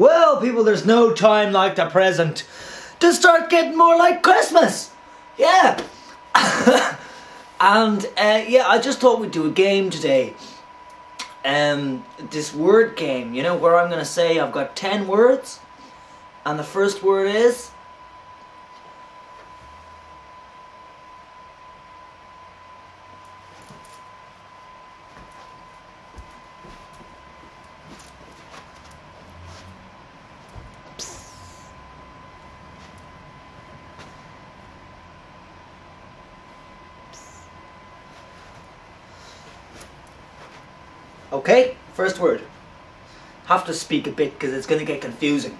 Well, people, there's no time like the present to start getting more like Christmas. Yeah. and uh, yeah, I just thought we'd do a game today. Um, this word game, you know, where I'm going to say I've got 10 words, and the first word is. Okay, first word. Have to speak a bit because it's going to get confusing.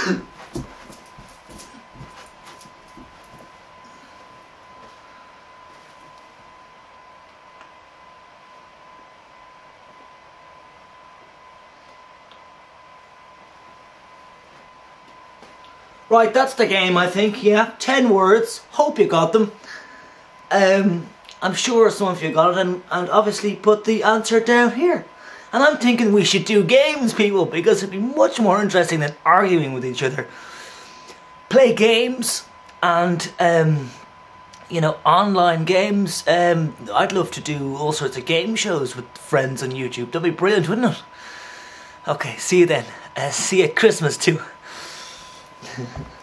Right, that's the game, I think, yeah. Ten words. Hope you got them. Um, I'm sure some of you got it, and, and obviously put the answer down here. And I'm thinking we should do games, people, because it'd be much more interesting than arguing with each other. Play games and, um, you know, online games. Um, I'd love to do all sorts of game shows with friends on YouTube. That'd be brilliant, wouldn't it? Okay, see you then. Uh, see you at Christmas too.